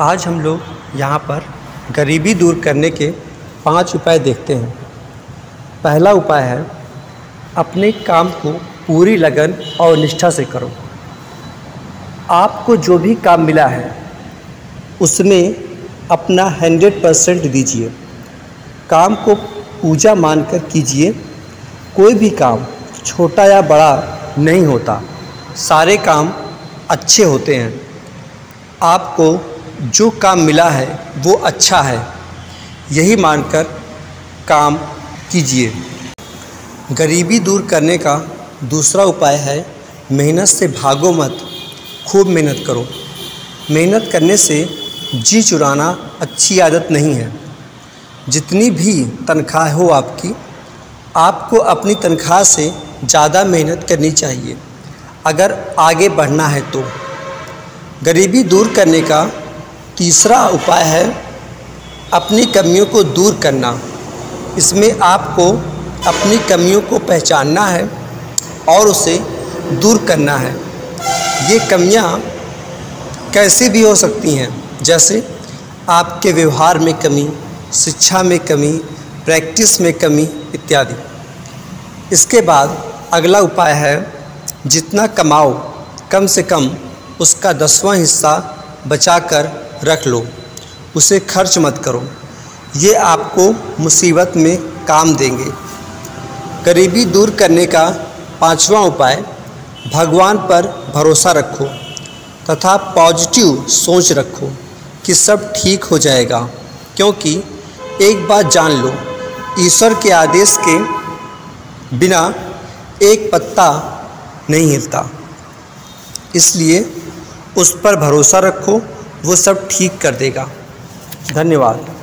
आज हम लोग यहाँ पर गरीबी दूर करने के पाँच उपाय देखते हैं। पहला उपाय है, अपने काम को पूरी लगन और निष्ठा से करो। आपको जो भी काम मिला है, उसमें अपना हंड्रेड परसेंट दीजिए। काम को पूजा मानकर कीजिए। कोई भी काम, छोटा या बड़ा, नहीं होता। सारे काम अच्छे होते हैं। आपको जो काम मिला है, वो अच्छा है। यही मानकर काम कीजिए। गरीबी दूर करने का दूसरा उपाय है, मेहनत से भागो मत, खूब मेहनत करो। मेहनत करने से जी चुराना अच्छी आदत नहीं है। जितनी भी तनख्वाह हो आपकी, आपको अपनी तनख्वाह से ज़्यादा मेहनत करनी चाहिए। अगर आगे बढ़ना है तो। गरीबी दूर करने का तीसरा उपाय है अपनी कमियों को दूर करना। इसमें आपको अपनी कमियों को पहचानना है और उसे दूर करना है। ये कमियाँ कैसे भी हो सकती हैं, जैसे आपके व्यवहार में कमी, शिक्षा में कमी, प्रैक्टिस में कमी इत्यादि। इसके बाद अगला उपाय है, जितना कमाओ, कम से कम उसका दसवां हिस्सा बचाकर रख लो। उसे खर्च मत करो। ये आपको मुसीबत में काम देंगे। गरीबी दूर करने का पांचवा उपाय, भगवान पर भरोसा रखो तथा पॉजिटिव सोच रखो कि सब ठीक हो जाएगा। क्योंकि एक बात जान लो, ईश्वर के आदेश के बिना एक पत्ता नहीं हिलता। इसलिए उस पर भरोसा रखो वो सब ठीक कर देगा। धन्यवाद।